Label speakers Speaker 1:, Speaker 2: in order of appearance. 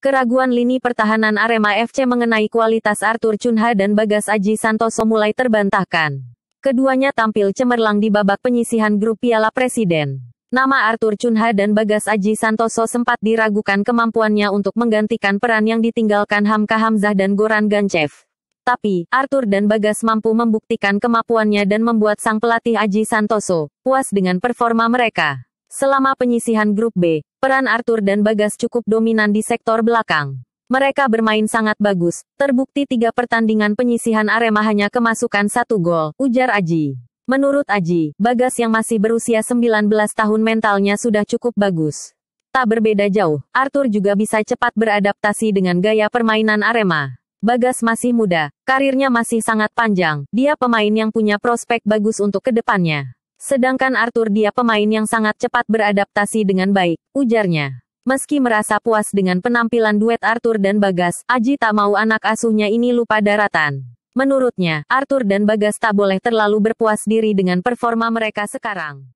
Speaker 1: Keraguan lini pertahanan Arema FC mengenai kualitas Arthur Cunha dan Bagas Aji Santoso mulai terbantahkan. Keduanya tampil cemerlang di babak penyisihan grup Piala Presiden. Nama Arthur Cunha dan Bagas Aji Santoso sempat diragukan kemampuannya untuk menggantikan peran yang ditinggalkan Hamka Hamzah dan Goran Gancev. Tapi, Arthur dan Bagas mampu membuktikan kemampuannya dan membuat sang pelatih Aji Santoso puas dengan performa mereka. Selama penyisihan grup B, peran Arthur dan Bagas cukup dominan di sektor belakang. Mereka bermain sangat bagus, terbukti tiga pertandingan penyisihan Arema hanya kemasukan satu gol, ujar Aji. Menurut Aji, Bagas yang masih berusia 19 tahun mentalnya sudah cukup bagus. Tak berbeda jauh, Arthur juga bisa cepat beradaptasi dengan gaya permainan Arema. Bagas masih muda, karirnya masih sangat panjang, dia pemain yang punya prospek bagus untuk ke depannya. Sedangkan Arthur dia pemain yang sangat cepat beradaptasi dengan baik, ujarnya. Meski merasa puas dengan penampilan duet Arthur dan Bagas, Aji tak mau anak asuhnya ini lupa daratan. Menurutnya, Arthur dan Bagas tak boleh terlalu berpuas diri dengan performa mereka sekarang.